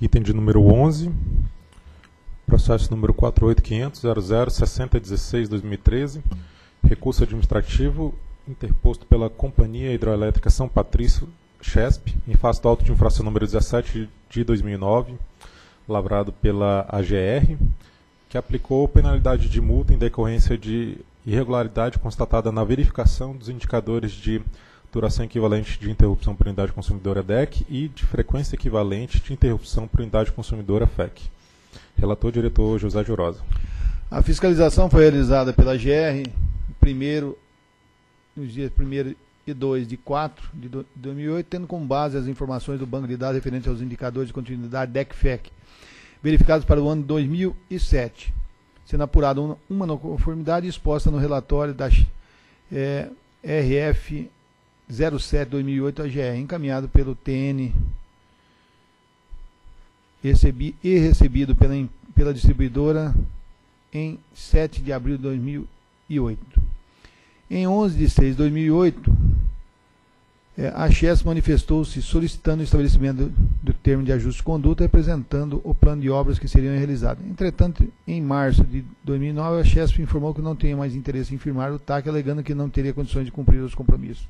Item de número 11, processo número 4850006016-2013, recurso administrativo interposto pela Companhia Hidroelétrica São Patrício, CHESP, em face do auto de infração número 17 de 2009, lavrado pela AGR, que aplicou penalidade de multa em decorrência de irregularidade constatada na verificação dos indicadores de duração equivalente de interrupção por unidade consumidora DEC e de frequência equivalente de interrupção por unidade consumidora FEC. Relator diretor José Jurosa. A fiscalização foi realizada pela GR primeiro, nos dias 1 e 2 de 4 de 2008, tendo como base as informações do banco de dados referentes aos indicadores de continuidade DEC-FEC, verificados para o ano 2007, sendo apurada uma, não conformidade exposta no relatório da é, RF 07-2008 AGR, encaminhado pelo TN recebi, e recebido pela, pela distribuidora em 7 de abril de 2008. Em 11 de 6 de 2008, é, a Chess manifestou-se solicitando o estabelecimento do, termo de ajuste de conduta, representando o plano de obras que seriam realizadas. Entretanto, em março de 2009, a Chess informou que não tinha mais interesse em firmar o TAC, alegando que não teria condições de cumprir os compromissos.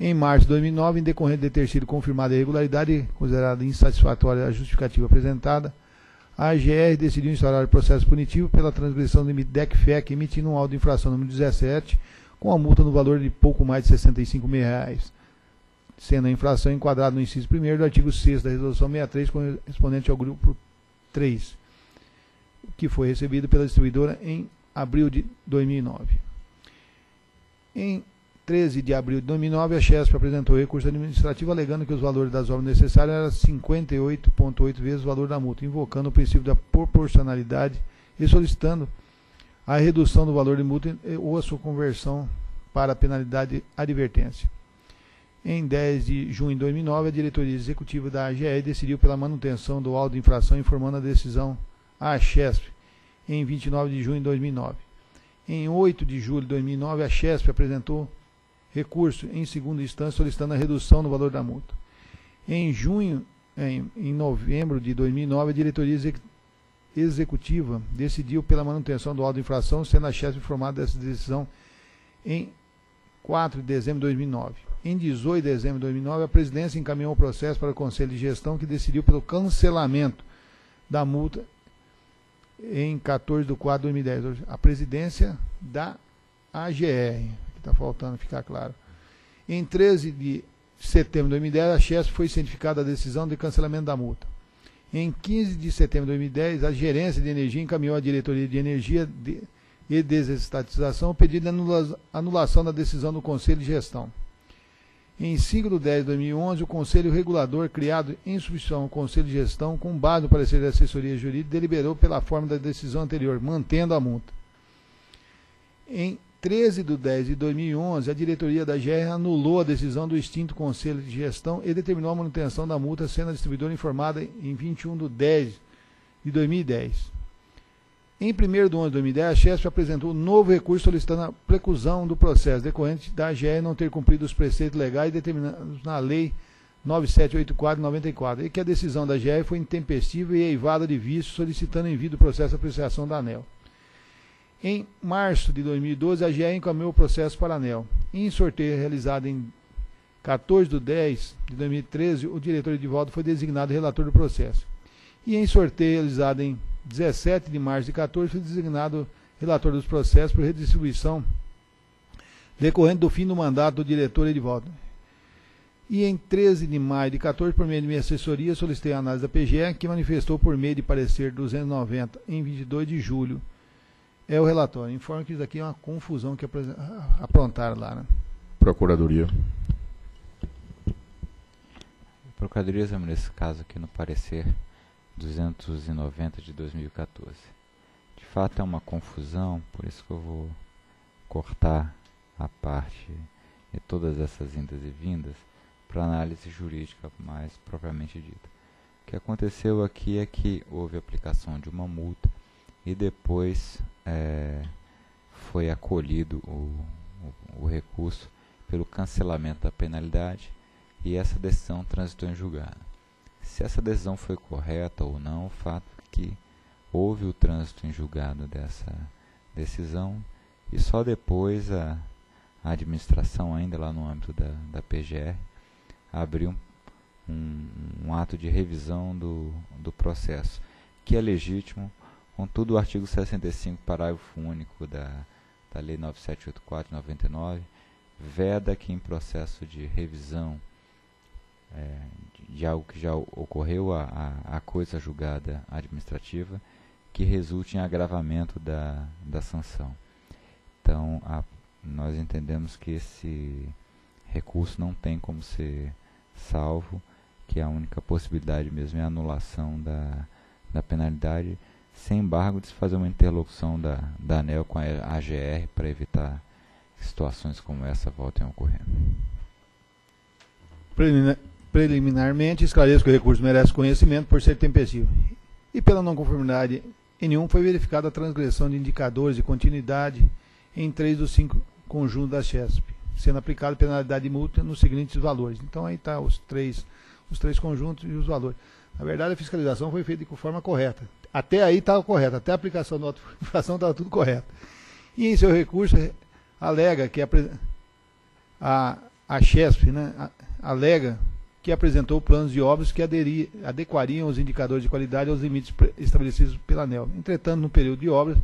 Em março de 2009, em decorrência de ter sido confirmada a irregularidade considerada insatisfatória a justificativa apresentada, a AGR decidiu instaurar o processo punitivo pela transgressão do limite DEC-FEC, emitindo um auto de infração número 17, com a multa no valor de pouco mais de 65 mil reais, sendo a infração enquadrada no inciso 1 do artigo 6 da Resolução 63, correspondente ao grupo 3, que foi recebido pela distribuidora em abril de 2009. Em 13 de abril de 2009, a Chesp apresentou recurso administrativo alegando que os valores das obras necessárias eram 58,8 vezes o valor da multa, invocando o princípio da proporcionalidade e solicitando a redução do valor de multa ou a sua conversão para penalidade advertência. Em 10 de junho de 2009, a diretoria executiva da AGE decidiu pela manutenção do auto de infração, informando a decisão à CHESP em 29 de junho de 2009. Em 8 de julho de 2009, a CHESP apresentou recurso em segunda instância solicitando a redução do valor da multa. Em junho, em, em novembro de 2009, a diretoria executiva decidiu pela manutenção do auto de infração, sendo a chefe informada dessa decisão em 4 de dezembro de 2009. Em 18 de dezembro de 2009, a presidência encaminhou o processo para o Conselho de Gestão, que decidiu pelo cancelamento da multa em 14 de 4 de 2010. A presidência da AGR, está faltando ficar claro. Em 13 de setembro de 2010, a Chesp foi cientificada a decisão de cancelamento da multa. Em 15 de setembro de 2010, a Gerência de Energia encaminhou à Diretoria de Energia de, e Desestatização o pedido de anula, anulação da decisão do Conselho de Gestão. Em 5 de 10 de 2011, o Conselho Regulador, criado em substituição ao Conselho de Gestão, com base no parecer da assessoria jurídica, deliberou pela forma da decisão anterior, mantendo a multa. Em 13 de 10 de 2011, a diretoria da GR anulou a decisão do extinto Conselho de Gestão e determinou a manutenção da multa, sendo a distribuidora informada em 21 de 10 de 2010. Em 1 de 11 de 2010, a Chesp apresentou um novo recurso solicitando a preclusão do processo decorrente da GR não ter cumprido os preceitos legais determinados na Lei 9784-94 e que a decisão da GR foi intempestiva e eivada de vício, solicitando envio do processo de apreciação da ANEL. Em março de 2012, a GE encaminhou o processo para a ANEL. Em sorteio realizado em 14 de 10 de 2013, o diretor volta foi designado relator do processo. E em sorteio realizado em 17 de março de 14, foi designado relator dos processos por redistribuição decorrente do fim do mandato do diretor Edivaldo. E em 13 de maio de 14, por meio de minha assessoria, solicitei a análise da PGE, que manifestou por meio de parecer 290 em 22 de julho é o relatório. Informa que isso aqui é uma confusão que aprontaram lá. Né? Procuradoria. Procuradoria examina esse caso aqui no parecer 290 de 2014. De fato é uma confusão, por isso que eu vou cortar a parte de todas essas indas e vindas para análise jurídica mais propriamente dita. O que aconteceu aqui é que houve aplicação de uma multa e depois é, foi acolhido o, o, o, recurso pelo cancelamento da penalidade e essa decisão transitou em julgado. se essa decisão foi correta ou não, o fato é que houve o trânsito em julgado dessa decisão e só depois a, a administração, ainda lá no âmbito da, da PGR, abriu um, um, ato de revisão do, do processo, que é legítimo, contudo o artigo 65, parágrafo único da, da Lei 9784-99, veda que em processo de revisão é, de algo que já ocorreu a, a, a, coisa julgada administrativa que resulte em agravamento da, da sanção. Então, a, nós entendemos que esse recurso não tem como ser salvo, que a única possibilidade mesmo é a anulação da, da penalidade, sem embargo de se fazer uma interlocução da, da ANEL com a AGR para evitar situações como essa voltem a ocorrer. Preliminarmente, esclareço que o recurso merece conhecimento por ser tempestivo. E pela não conformidade em nenhum foi verificada a transgressão de indicadores de continuidade em três dos cinco conjuntos da CHESP, sendo aplicada penalidade de multa nos seguintes valores. Então aí está os três, os três conjuntos e os valores. Na verdade, a fiscalização foi feita de forma correta. Até aí estava correta, até a aplicação da infração estava tudo correto. E em seu recurso alega que a, a, a CHESP né, a, alega que apresentou planos de obras que aderir, adequariam os indicadores de qualidade aos limites estabelecidos pela ANEL. Entretanto, no período de obras,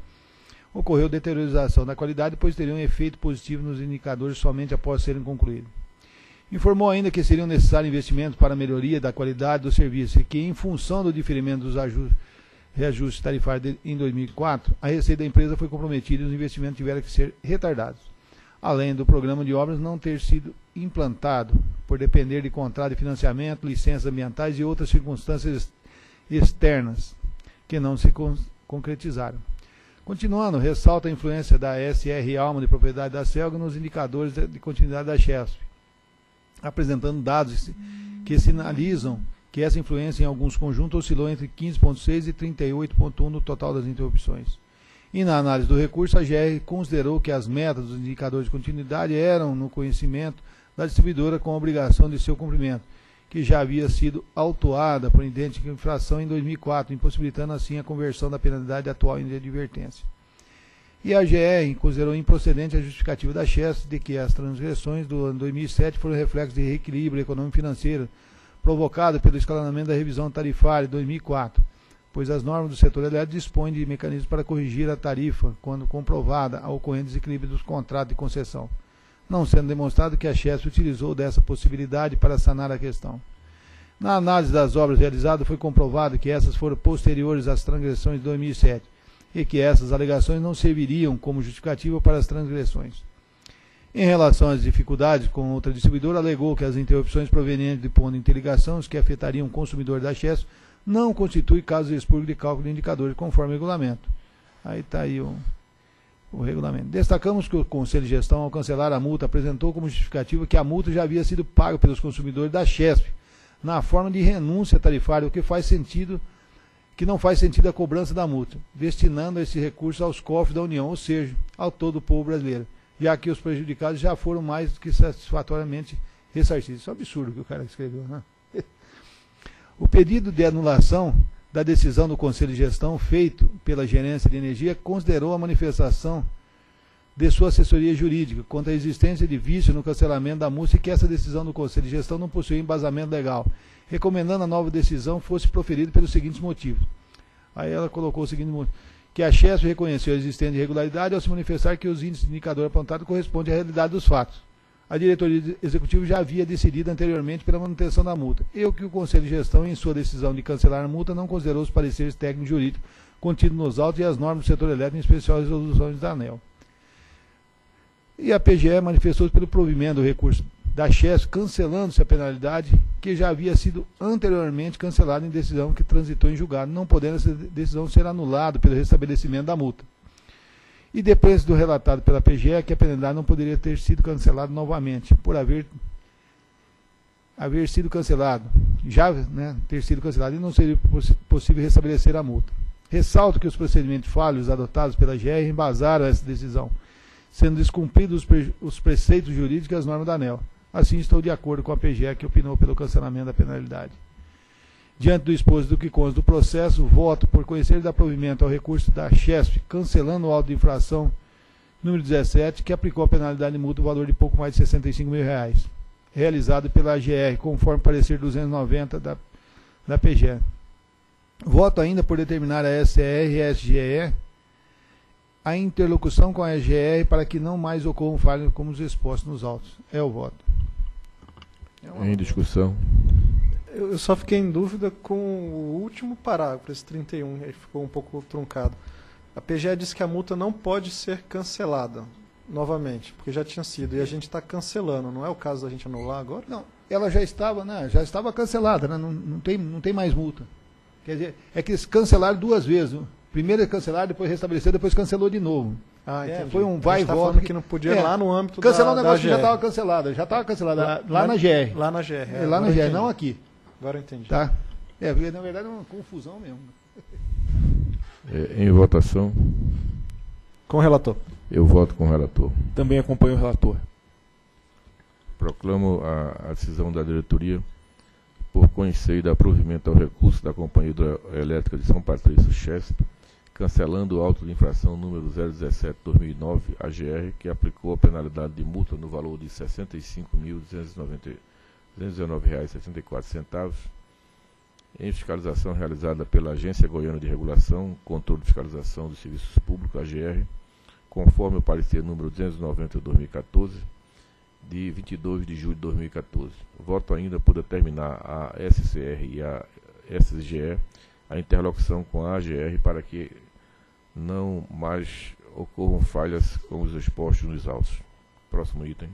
ocorreu deteriorização da qualidade, pois teriam um efeito positivo nos indicadores somente após serem concluídos. Informou ainda que seriam necessários investimentos para a melhoria da qualidade do serviço e que, em função do diferimento dos ajustes, reajustes tarifários em 2004, a receita da empresa foi comprometida e os investimentos tiveram que ser retardados. Além do programa de obras não ter sido implantado, por depender de contrato de financiamento, licenças ambientais e outras circunstâncias externas que não se con concretizaram. Continuando, ressalta a influência da SR Alma de propriedade da CELG nos indicadores de continuidade da CHESP, apresentando dados que sinalizam que essa influência em alguns conjuntos oscilou entre 15,6 e 38,1 no total das interrupções. E na análise do recurso, a GR considerou que as metas dos indicadores de continuidade eram no conhecimento da distribuidora com a obrigação de seu cumprimento, que já havia sido autuada por idêntica infração em 2004, impossibilitando assim a conversão da penalidade atual em advertência. E a GR considerou improcedente a justificativa da Chess de que as transgressões do ano 2007 foram reflexos de reequilíbrio econômico-financeiro provocado pelo escalonamento da revisão tarifária de 2004, pois as normas do setor elétrico dispõem de mecanismos para corrigir a tarifa quando comprovada a ocorrente desequilíbrio dos contratos de concessão não sendo demonstrado que a Chess utilizou dessa possibilidade para sanar a questão. Na análise das obras realizadas, foi comprovado que essas foram posteriores às transgressões de 2007 e que essas alegações não serviriam como justificativa para as transgressões. Em relação às dificuldades com outra distribuidora, alegou que as interrupções provenientes de ponto de interligações que afetariam o consumidor da Chess não constitui caso expurgo de cálculo de indicadores conforme o regulamento. Aí está aí o, o regulamento. Destacamos que o Conselho de Gestão, ao cancelar a multa, apresentou como justificativa que a multa já havia sido paga pelos consumidores da Chesp, na forma de renúncia tarifária, o que faz sentido, que não faz sentido a cobrança da multa, destinando esse recurso aos cofres da União, ou seja, ao todo o povo brasileiro, já que os prejudicados já foram mais do que satisfatoriamente ressarcidos. Isso é um absurdo que o cara escreveu, né? O pedido de anulação da decisão do Conselho de Gestão feito pela Gerência de Energia considerou a manifestação de sua assessoria jurídica quanto à existência de vício no cancelamento da multa e que essa decisão do Conselho de Gestão não possuía embasamento legal, recomendando a nova decisão fosse proferida pelos seguintes motivos. Aí ela colocou o seguinte motivo que a Chesf reconheceu a existência de irregularidade ao se manifestar que os índices de indicador apontados correspondem à realidade dos fatos a diretoria executiva já havia decidido anteriormente pela manutenção da multa. E o que o Conselho de Gestão, em sua decisão de cancelar a multa, não considerou os pareceres técnicos jurídicos contidos nos autos e as normas do setor elétrico, em especial as resoluções da ANEL. E a PGE manifestou-se pelo provimento do recurso da CHES, cancelando-se a penalidade que já havia sido anteriormente cancelada em decisão que transitou em julgado, não podendo essa decisão ser anulada pelo restabelecimento da multa. E depois do relatado pela PGE que a penalidade não poderia ter sido cancelada novamente, por haver, haver sido cancelado, já né, ter sido cancelado, e não seria possível restabelecer a multa. Ressalto que os procedimentos falhos adotados pela GR embasaram essa decisão, sendo descumpridos os preceitos jurídicos e as normas da ANEL. Assim, estou de acordo com a PGE que opinou pelo cancelamento da penalidade. Diante do exposto do que consta do processo, voto por conhecer e dar provimento ao recurso da CHESP, cancelando o auto de infração número 17, que aplicou a penalidade de multa no valor de pouco mais de 65 mil reais, realizado pela AGR, conforme parecer 290 da, da PGE. Voto ainda por determinar a SCR e a SGE a interlocução com a AGR para que não mais ocorram falhas como os expostos nos autos. É o voto. É em discussão. Eu só fiquei em dúvida com o último parágrafo, esse 31, ele ficou um pouco truncado. A PGE disse que a multa não pode ser cancelada novamente, porque já tinha sido, e a gente está cancelando, não é o caso da gente anular agora? Não, ela já estava, né, já estava cancelada, né, não, não, tem, não tem mais multa. Quer dizer, é que eles cancelaram duas vezes. Primeiro cancelaram, depois restabeleceu, depois cancelou de novo. Ah, é, foi um vai e tá volta. que não podia é, lá no âmbito cancelar da, um negócio que já estava cancelado, já estava cancelado lá, lá, Lá- na GR. Lá na GR. É, é, lá na GR, entendi. não aqui. Agora eu entendi. Tá? É, na verdade é uma confusão mesmo. É, em votação, Com o relator. eu voto com o relator. Também acompanho o relator. Proclamo a, a decisão da diretoria por conhecer e dar provimento ao recurso da Companhia Hidroelétrica de São Patrício, CHESP, cancelando o auto de infração número 017-2009, AGR, que aplicou a penalidade de multa no valor de R$ 65.219,64 em fiscalização realizada pela Agência Goiana de Regulação, Controle e Fiscalização dos Serviços Públicos, AGR, conforme o parecer número 290-2014, de 22 de julho de 2014. Voto ainda por determinar a SCR e a SGE a interlocução com a AGR para que não mais ocorram falhas como os expostos nos autos. Próximo item.